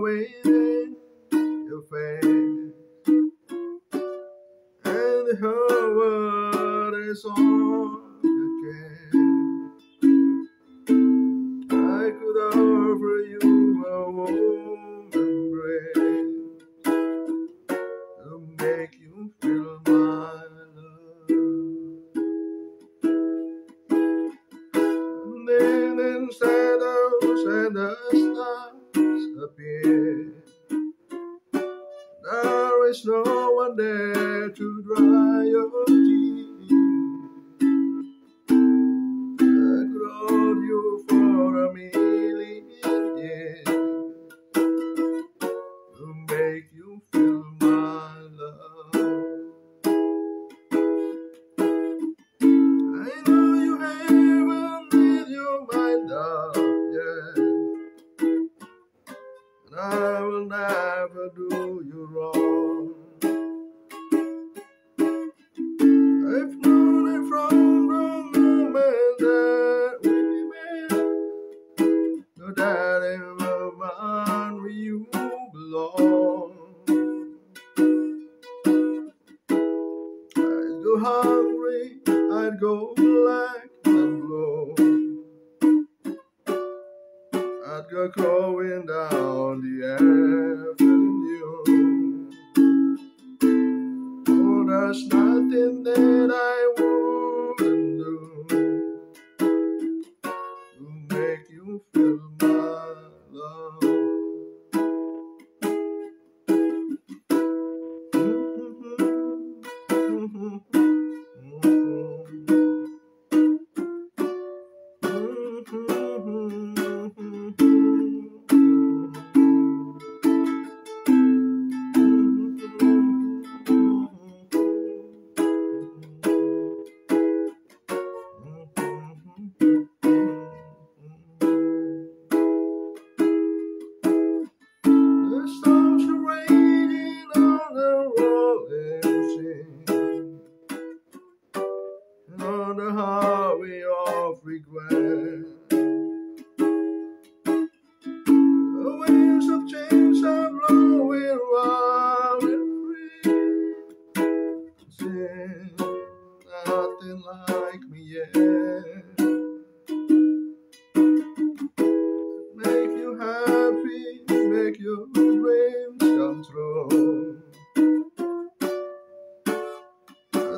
waiting your face, and the whole world is on again. I could offer you a warm embrace to make you feel my love. And then in is no one there to dry your I will never do you wrong. I've known it from the moment that we met. Know that in my mind where you belong. I'd go hungry, I'd go black I'd go going down the avenue. Oh, there's nothing that I wouldn't do to make you feel my love. On the highway of regret. The winds of change are blowing wild and free. Sing nothing like me yet.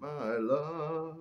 my love.